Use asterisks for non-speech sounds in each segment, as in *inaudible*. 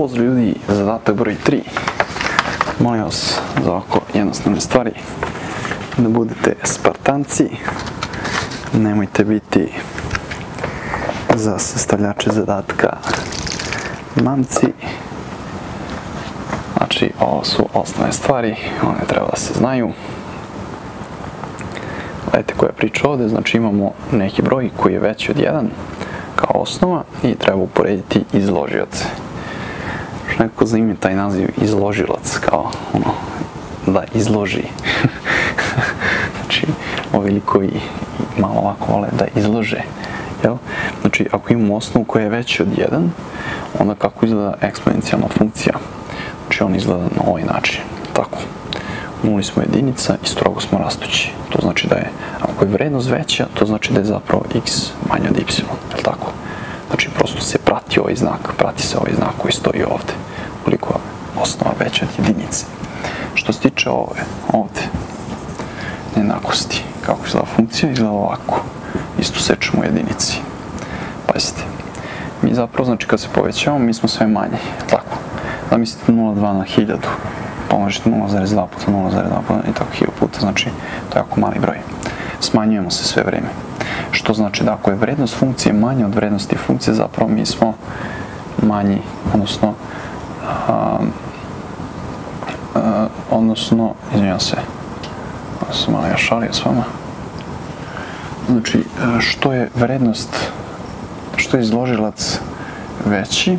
Pozdrav ljudi, zadatak broj 3. Molim vas za ovako jednostavne stvari da budete spartanci, nemojte biti za sastavljače zadatka mamci. Znači, ovo su osnovne stvari, one treba da se znaju. Gledajte koja je priča ovde, znači imamo neki broj koji je veći od 1 kao osnova i treba uporediti izložioce. Što nekako zanimljiv taj naziv izložilac, kao ono, da izloži. *laughs* znači, ovi likovi malo ovako vole da izlože. Jel? Znači, ako imamo osnovu koja je veća od 1, onda kako izgleda eksponencijalna funkcija? Znači, on izgleda na ovaj način. Tako. Nuli smo jedinica i strogo smo rastući. To znači da je, ako je vrednost veća, to znači da je zapravo x manje od y. Je tako? Znači, prosto se prati ovaj znak, prati se ovaj znak koji stoji ovde. Koliko je osnova veća jedinice. Što se tiče ove, ovde, nejednakosti, kako izgleda funkcija, izgleda ovako. Isto sečemo u jedinici. Pazite, mi zapravo, znači kad se povećavamo, mi smo sve manje, tako. Zamislite 0,2 na 1000, pomnožite 0,2 puta 0,2 puta i tako 1000 puta, znači to je jako mali broj. Smanjujemo se sve vreme. Što znači da ako je vrednost funkcije manja od vrednosti funkcije, zapravo mi smo manji, odnosno odnosno, izvinjam se, sam malo ja šalio s vama. Znači, što je vrednost, što je izložilac veći,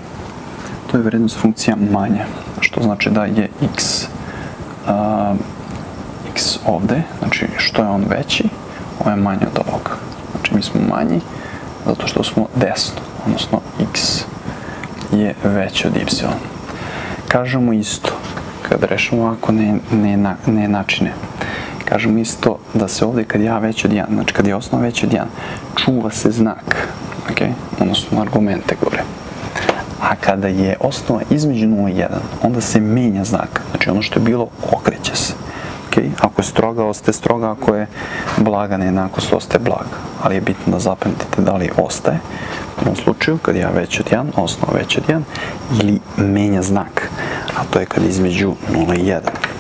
to je vrednost funkcija manja. Što znači da je x, a, x ovde, znači što je on veći, ovo je manje od ovoga. Znači mi smo manji zato što smo desno, odnosno x je veći od y. Kažemo isto, kad rešimo ovako ne, ne, ne načine, kažemo isto da se ovde kad ja veći od 1, znači kad je osnova veći od 1, čuva se znak, ok, odnosno argumente gore. A kada je osnova između 0 i 1, onda se menja znak, znači ono što je bilo okreće se. Okay? Ako je stroga, ostaje stroga, ako je blaga nejednakost, ostaje blaga. Ali je bitno da zapamtite da li ostaje, u ovom slučaju, kad ja već od 1, osnova već od 1, ili menja znak, a to je kad između 0 i 1.